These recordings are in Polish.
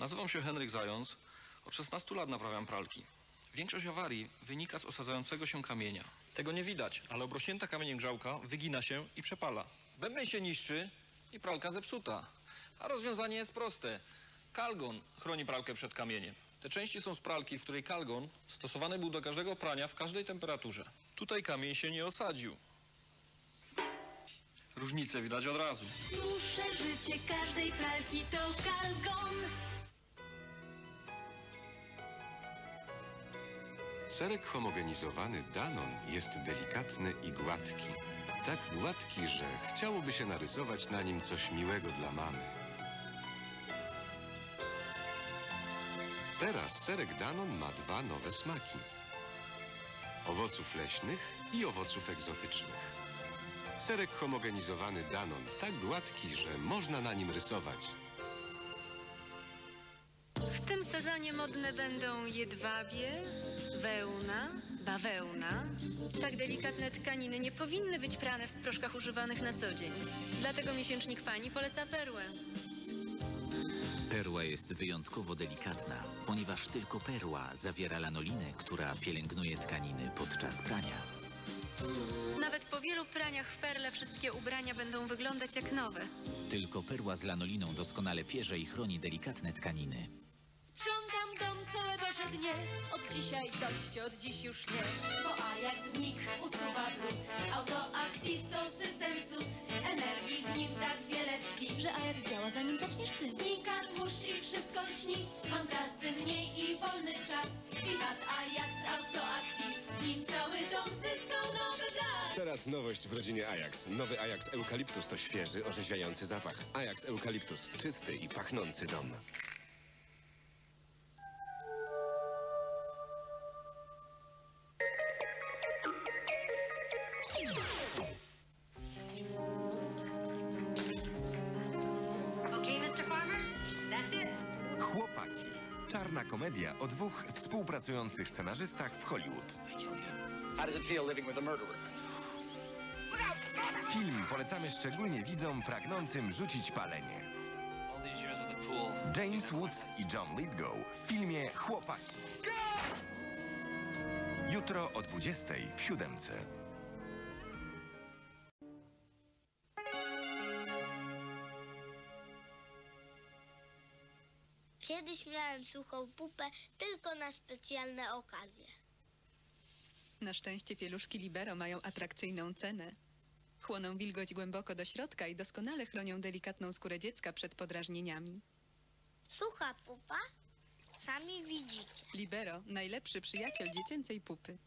Nazywam się Henryk Zając. Od 16 lat naprawiam pralki. Większość awarii wynika z osadzającego się kamienia. Tego nie widać, ale obrośnięta kamieniem grzałka wygina się i przepala. Bęben się niszczy i pralka zepsuta. A rozwiązanie jest proste. Kalgon chroni pralkę przed kamieniem. Te części są z pralki, w której kalgon stosowany był do każdego prania w każdej temperaturze. Tutaj kamień się nie osadził. Różnicę widać od razu. Dłuższe życie każdej pralki to kalgon. Serek homogenizowany Danon jest delikatny i gładki. Tak gładki, że chciałoby się narysować na nim coś miłego dla mamy. Teraz serek Danon ma dwa nowe smaki. Owoców leśnych i owoców egzotycznych. Serek homogenizowany Danon tak gładki, że można na nim rysować. W tym sezonie modne będą jedwabie, wełna, bawełna. Tak delikatne tkaniny nie powinny być prane w proszkach używanych na co dzień. Dlatego miesięcznik pani poleca perłę. Perła jest wyjątkowo delikatna, ponieważ tylko perła zawiera lanolinę, która pielęgnuje tkaniny podczas prania. Nawet po wielu praniach w perle wszystkie ubrania będą wyglądać jak nowe. Tylko perła z lanoliną doskonale pierze i chroni delikatne tkaniny. Od dzisiaj dość, od dziś już nie. Bo Ajax mig usuwa brud. Autoactive to system cud. Energii w nim tak wiele tkwi. Że Ajax działa zanim zaczniesz ty. Znika tłuszcz i wszystko lśni. Mam pracy mniej i wolny czas. Witat Ajax Autoactive. Z nim cały dom zyskał nowy blask. Teraz nowość w rodzinie Ajax. Nowy Ajax Eukaliptus to świeży, orzeźwiający zapach. Ajax Eukaliptus. Czysty i pachnący dom. Czarna komedia o dwóch współpracujących scenarzystach w Hollywood. Film polecamy szczególnie widzom pragnącym rzucić palenie. James Woods i John Lithgow w filmie Chłopaki. Jutro o 20 w siódemce. Miałem suchą pupę tylko na specjalne okazje. Na szczęście pieluszki Libero mają atrakcyjną cenę. Chłoną wilgoć głęboko do środka i doskonale chronią delikatną skórę dziecka przed podrażnieniami. Sucha pupa? Sami widzicie. Libero, najlepszy przyjaciel dziecięcej pupy.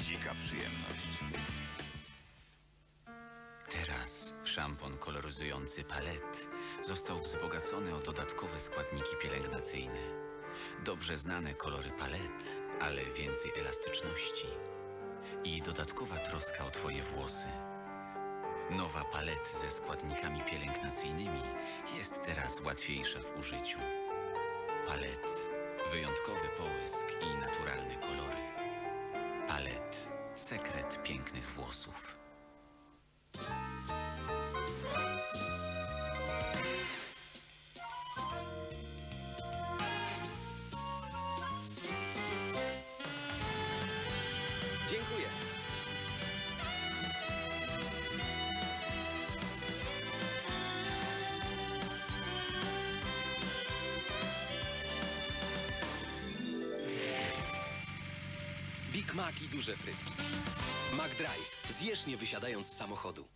Dzika przyjemność. Teraz szampon koloryzujący palet został wzbogacony o dodatkowe składniki pielęgnacyjne. Dobrze znane kolory palet, ale więcej elastyczności i dodatkowa troska o Twoje włosy. Nowa palet ze składnikami pielęgnacyjnymi jest teraz łatwiejsza w użyciu. Palet. Wyjątkowy połysk i naturalne kolory. Sekret pięknych włosów. Dziękuję. Big Mac i duże frytki. McDrive. Zjesz nie wysiadając z samochodu.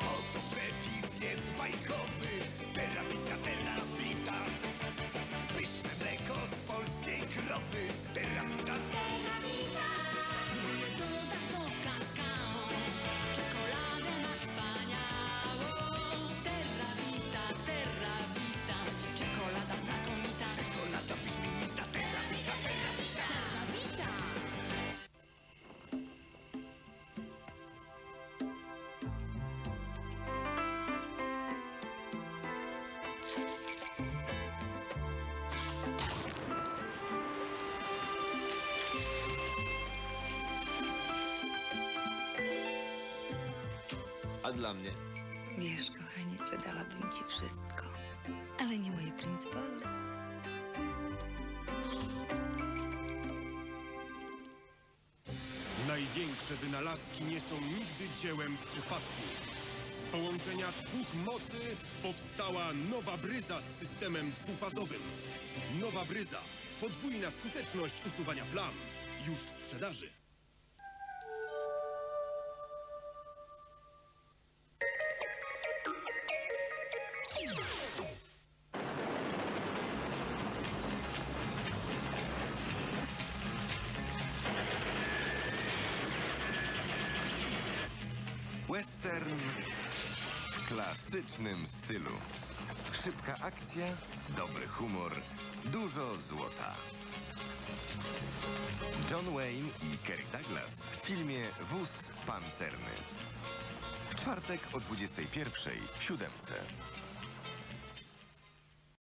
Oto przepis jest bajkowy. Terra vita. Pyszne mleko z polskiej krowy. Terra vita. A dla mnie? Wiesz, kochanie, że dałabym ci wszystko, ale nie moje Prince Polo. Największe wynalazki nie są nigdy dziełem przypadku. Z połączenia dwóch mocy powstała nowa bryza z systemem dwufazowym. Nowa bryza. Podwójna skuteczność usuwania plam. Już w sprzedaży. Western w klasycznym stylu. Szybka akcja, dobry humor, dużo złota. John Wayne i Kerry Douglas w filmie Wóz pancerny. W czwartek o 21.00 w siódemce.